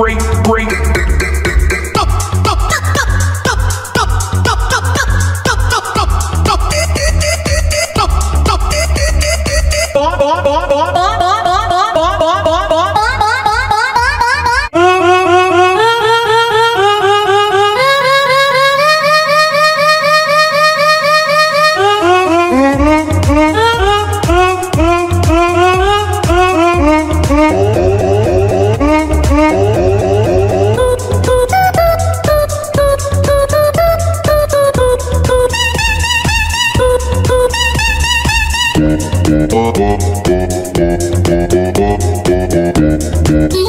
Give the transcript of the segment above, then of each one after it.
break, break, break,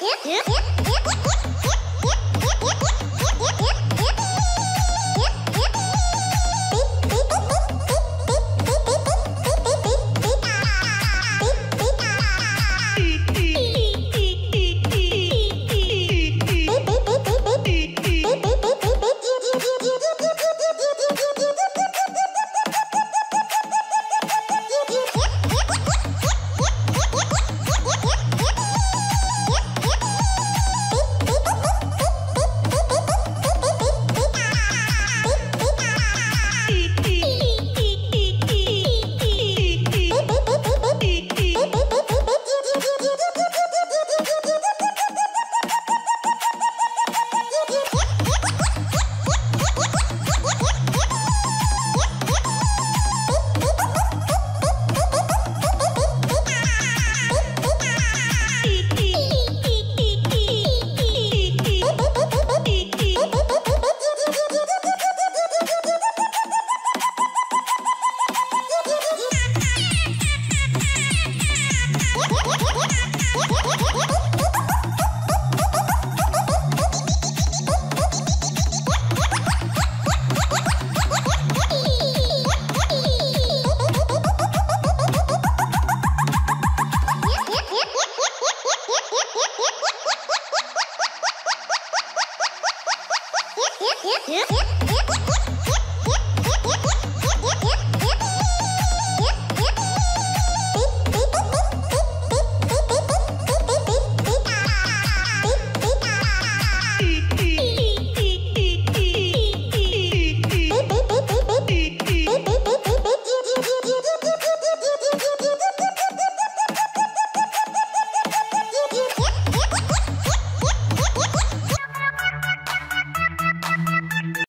Yeah, yeah, yeah. yep yep yep